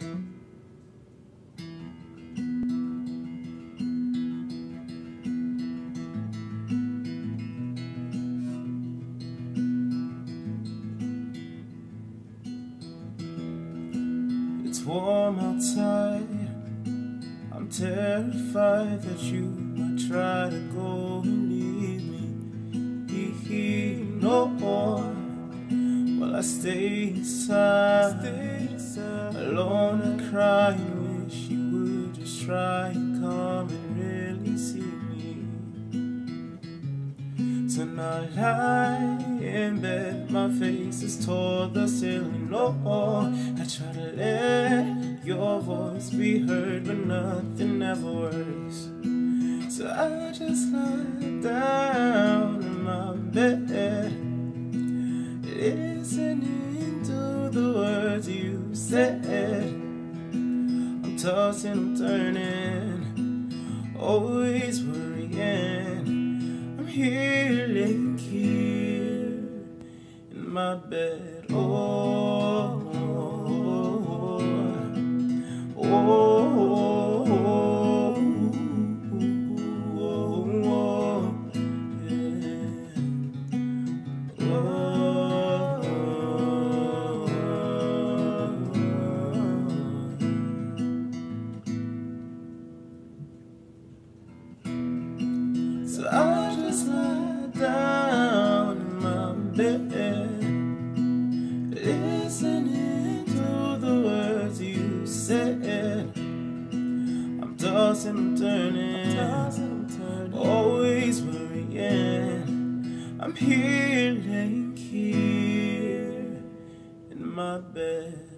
It's warm outside. I'm terrified that you might try to go and leave me. He, he, no more. While I stay inside, alone and crying. Wish you would just try and come and really see me. Tonight I in bed, my face is toward the ceiling. More. I try to let your voice be heard, but nothing ever works. So I just lie down in my bed, listening to the words you said. Tossing, I'm turning, always worrying. I'm healing here in my bed. Oh, listening to the words you said. I'm tossing, turning I'm turning, always worrying. I'm here healing here in my bed.